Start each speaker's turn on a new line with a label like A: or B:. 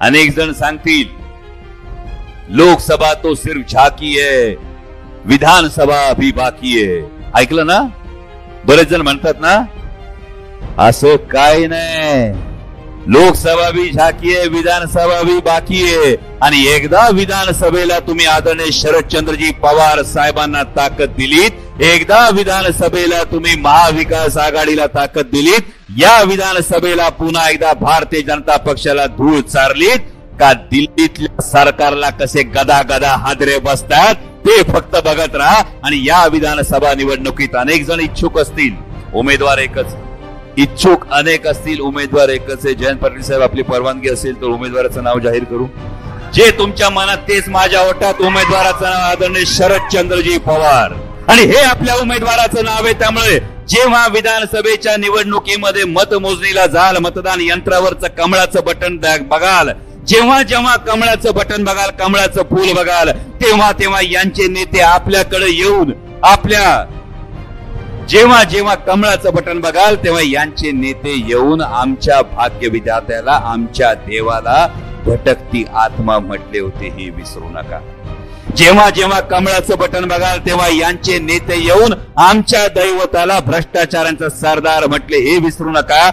A: अनेक जण सांगतील लोकसभा तो सिर्फ झाकी आहे विधानसभा अभी बाकी आहे. ऐकलं ना? बरेच जण म्हणतात ना असो काय नाही लोकसभा भी झाकी आहे विधानसभा भी बाकी आहे. आणि एकदा विधानसभेला तुम्ही आदरणीय शरदचंद्रजी पवार साहेबांना ताकद दिलीत एकदा विधानसभेला तुम्ही महाविकास आघाडीला ताकद दिलीत या विधानसभेला पुन्हा एकदा भारतीय जनता पक्षाला धूळ चारलीत का दिल्लीतल्या सरकारला कसे गदा गदा हादरे बसतात ते फक्त बघत राहा आणि या विधानसभा निवडणुकीत अनेक जण इच्छुक असतील. उमेदवार एकच. इच्छुक अनेक असतील उमेदवार एकच आहे. जयंत पाटील साहेब आपली परवानगी असेल तर उमेदवाराचं नाव जाहीर करू. जे तुमच्या मनात तेच माझ्या ओटात उमेदवाराचं नाव आदरणीय शरदचंद्रजी पवार. आणि हे आपल्या उमेदवाराचं नाव आहे. त्यामुळे जेव्हा विधानसभेच्या निवडणुकीमध्ये मतमोजणीला जाल मतदान यंत्रावरचं कमळाचं बटन बघाल जेव्हा जेव्हा कमळाचं बटन बघाल कमळाचं फूल बघाल तेव्हा तेव्हा यांचे नेते आपल्याकडे येऊन आपल्या जेव्हा जेव्हा कमळाचं बटन बघाल तेव्हा यांचे नेते येऊन आमच्या भाग्य विधात्याला आमच्या देवाला भटकती आत्मा म्हटले होते हे विसरू नका. जेव्हा जेव्हा कमळाचं बटन बघाल तेव्हा यांचे नेते येऊन आमच्या दैवताला भ्रष्टाचारांचा सरदार म्हटले हे विसरू नका.